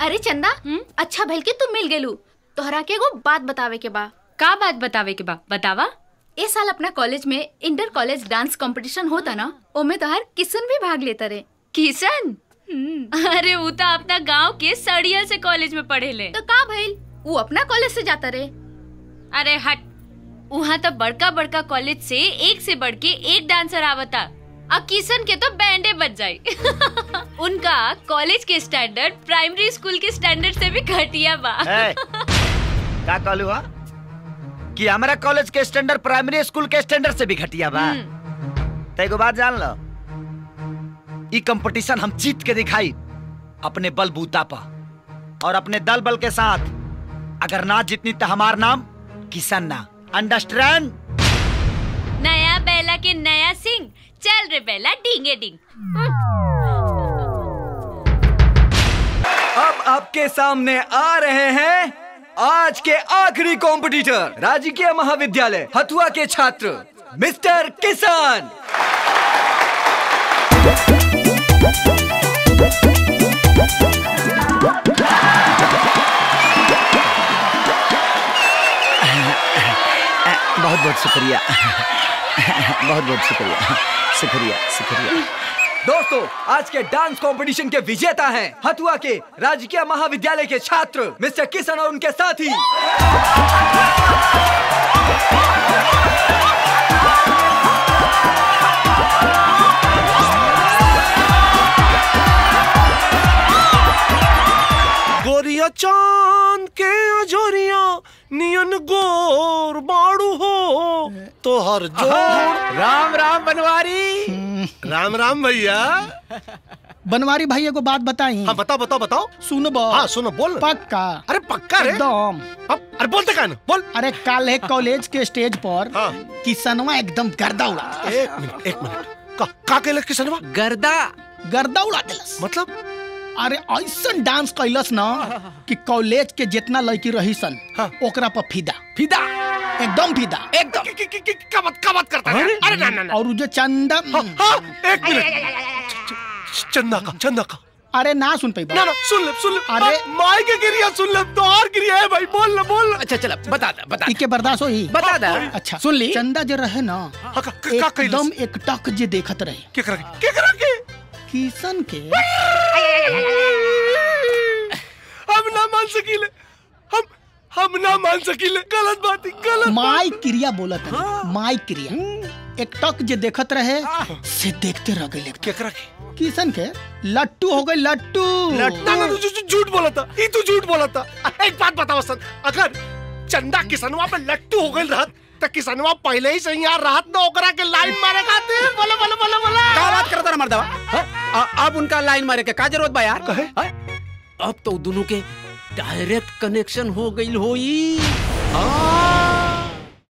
अरे चंदा हुँ? अच्छा भल के तू मिल गेलू। तोहरा के एगो बात बतावे के बा। का बात बतावे के बा? बतावा। ए साल अपना कॉलेज में इंटर कॉलेज डांस कंपटीशन होता ना ओमे तोहर किशन भी भाग लेता रे। किशन? अरे वो तो अपना गाँव के सड़िया से कॉलेज में पढ़े ले। तो का भइल? वो अपना कॉलेज से जाता रे। अरे हट। वहाँ तो बड़का बड़का कॉलेज से एक से बढ़ के एक डांसर आवता। अब किशन के तो बैंडे बच जाए उनका कॉलेज के स्टैंडर्ड प्राइमरी स्कूल के स्टैंडर्ड से भी घटिया बा ए, का कहलू कि हमारा कॉलेज के स्टैंडर्ड प्राइमरी स्कूल के स्टैंडर्ड से भी घटिया बा तो एगो बात जान लो। ई कंपटीशन हम जीत के दिखाई अपने बल बूता पा और अपने दल बल के साथ। अगर ना जीतनी तो हमार नाम किशन ना। अंडरस्टैंड नया बेला के नया सिंह चल रे बेला डिंगे डिंग। आपके सामने आ रहे हैं आज के आखिरी कॉम्पिटिटर राजकीय महाविद्यालय, हथुआ के छात्र, मिस्टर किसान। बहुत बहुत शुक्रिया। बहुत बहुत शुक्रिया। शुक्रिया शुक्रिया। दोस्तों आज के डांस कंपटीशन के विजेता हैं हथुआ के राजकीय महाविद्यालय के छात्र मिस्टर किशन और उनके साथी। गोरिया चाँद के अजोरिया नियन गोर बाड़ू हो तो हर जोड़ राम राम बनवारी। राम राम भैया। बनवारी भाई एगो बात बताई। हाँ बताओ बताओ बताओ। सुनबो हाँ सुनो बोल। पक्का? अरे पक्का रे? एकदम। अरे बोलते का बोल। अरे कल है कॉलेज के स्टेज पर। हाँ। किसनवा एकदम गर्दा उड़ा एक मिनट एक मिनट। का का कहले किसनवा? गर्दा। गर्दा उड़ा दिलस। मतलब? अरे ऐसन डांस कैलस ना कि कॉलेज के जितना लड़की रही सन ओकरा पर फिदा। फिदा? एकदम फिदा एकदम का बात का बात करता है अरे ना ना ना और उ जो चंदा हाँ एक मिनट चंदा का चंदा का अरे ना सुन पाई ना ना सुन ले सुन ले अरे- माई के गिरिया सुन ले तो और गिरिया है भाई बोल ले बोल ले अच्छा चला बता दे बता इके बर्दाश्त होई बता दे अच्छा सुन ली चंदा जो रहे ना हाँ, का- का- का एकदम एक टक जे देखत रहे क्या करा क्या करा के किशन के हम ना मान सकीले हम हम ना मान सकीले गलत बात है गलत माई क्रिया बोलत है माई क्रिया। एक टक जे देखत रहे से देखते रह गए क्या करा के? किशन के? लट्टू हो गए लट्टू। ना ना तू झूठ बोला था ये तू झूठ बोला था एक बात बताओ सर अगर चंदा किसनवा पे लट्टू हो गई रहत तो किसनवा पहले ही सही यहाँ रहत ना ओकरा के लाइन मारे खाते बोले बोले बोले बोले। का बात करता मर्दवा? हाँ? अब उनका लाइन मारे के का ज़रूरत बा यार? कहे? हाँ? अब तो दोनों के डायरेक्ट कनेक्शन हो गई हाँ